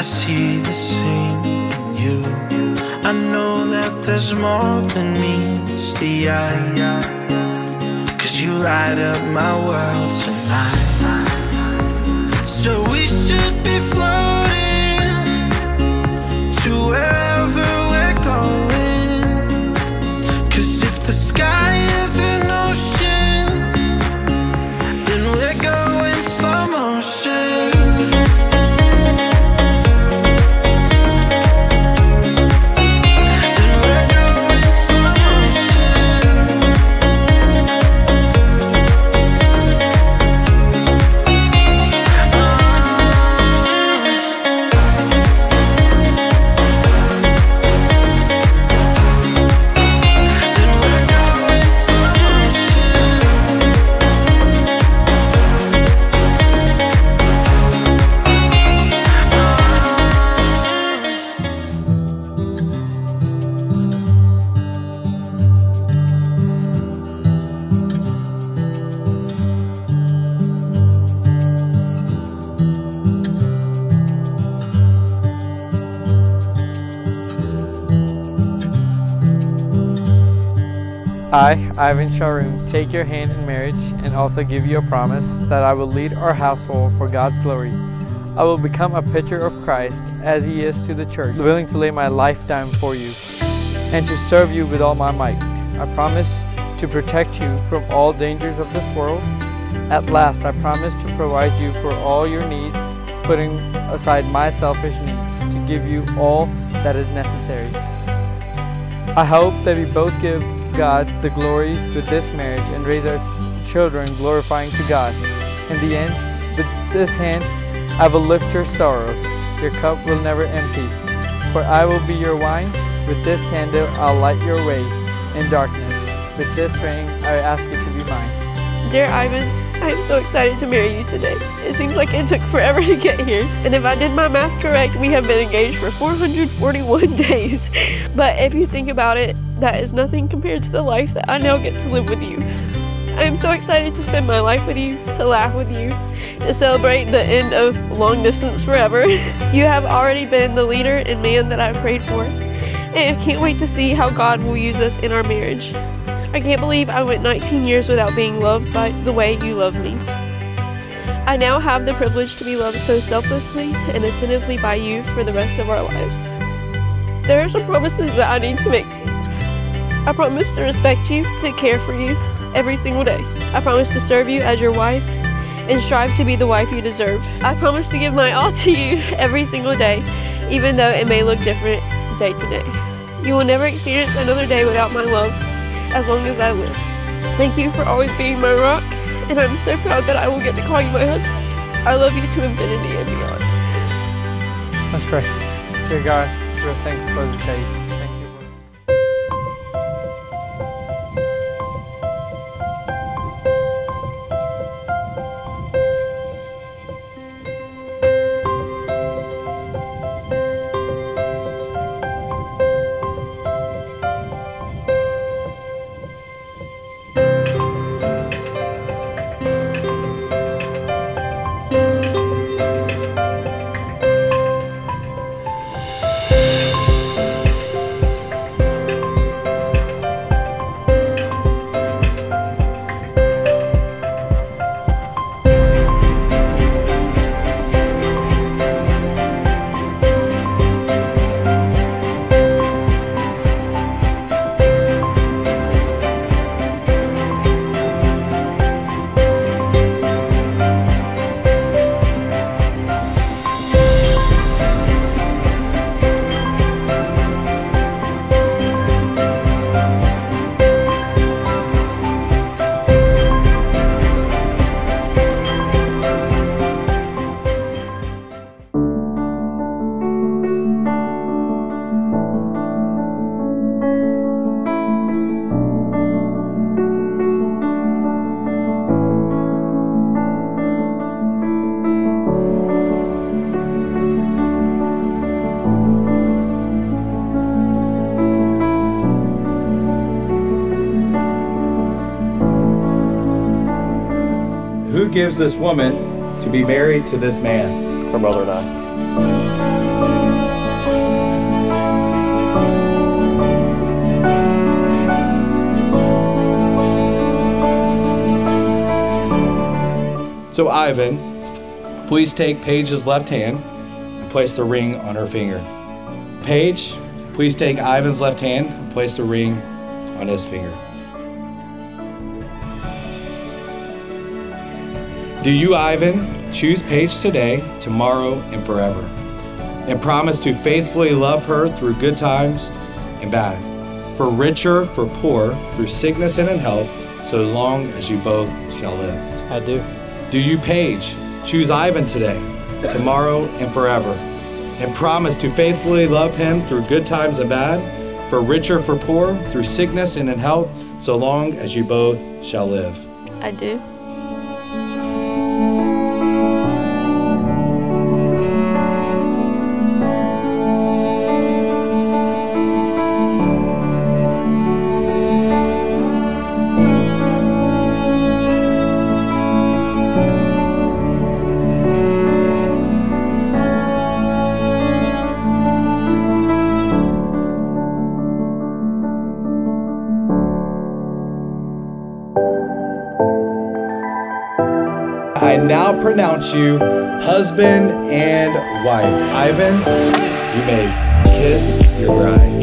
I see the same in you. I know that there's more than meets the eye. Cause you light up my world tonight. So we should be floating to wherever we're going. Cause if the sky I, Ivan Sharoon, take your hand in marriage and also give you a promise that I will lead our household for God's glory. I will become a picture of Christ as He is to the church, willing to lay my life down for you and to serve you with all my might. I promise to protect you from all dangers of this world. At last, I promise to provide you for all your needs, putting aside my selfish needs to give you all that is necessary. I hope that we both give God the glory with this marriage and raise our children glorifying to God. In the end, with this hand I will lift your sorrows. Your cup will never empty. For I will be your wine. With this candle I'll light your way in darkness. With this ring I ask you to be mine. Dear Ivan, I am so excited to marry you today. It seems like it took forever to get here. And if I did my math correct, we have been engaged for 441 days. But if you think about it, that is nothing compared to the life that I now get to live with you. I am so excited to spend my life with you, to laugh with you, to celebrate the end of long distance forever. You have already been the leader and man that I prayed for. And I can't wait to see how God will use us in our marriage. I can't believe I went 19 years without being loved by the way you love me. I now have the privilege to be loved so selflessly and attentively by you for the rest of our lives. There are some promises that I need to make to you. I promise to respect you, to care for you every single day. I promise to serve you as your wife and strive to be the wife you deserve. I promise to give my all to you every single day, even though it may look different day to day. You will never experience another day without my love as long as I live. Thank you for always being my rock, and I'm so proud that I will get to call you my husband. I love you to infinity and beyond. Let's pray. Dear God, we're thankful for this day. gives this woman to be married to this man? Her mother and I. So Ivan, please take Paige's left hand and place the ring on her finger. Paige, please take Ivan's left hand and place the ring on his finger. Do you, Ivan, choose Paige today, tomorrow, and forever? And promise to faithfully love her through good times and bad, for richer, for poor, through sickness and in health, so long as you both shall live. I do. Do you, Paige, choose Ivan today, tomorrow, and forever? And promise to faithfully love him through good times and bad, for richer, for poor, through sickness and in health, so long as you both shall live. I do. I now pronounce you husband and wife. Ivan, you may kiss your bride.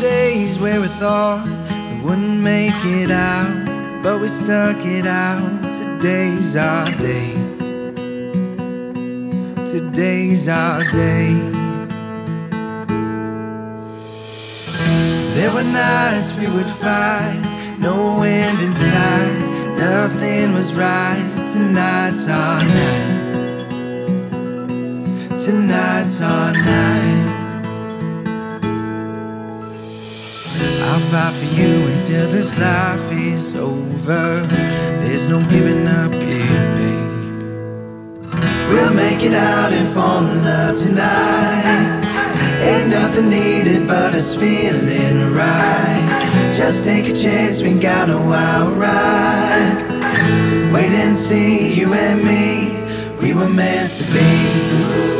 Days where we thought we wouldn't make it out, but we stuck it out. Today's our day. Today's our day. There were nights we would fight, no end in sight, nothing was right. Tonight's our night. Tonight's our night. Fight for you until this life is over. There's no giving up here, babe. We'll make it out and fall in love tonight. Ain't nothing needed but us feeling right. Just take a chance, we got a wild ride. Wait and see, you and me, we were meant to be.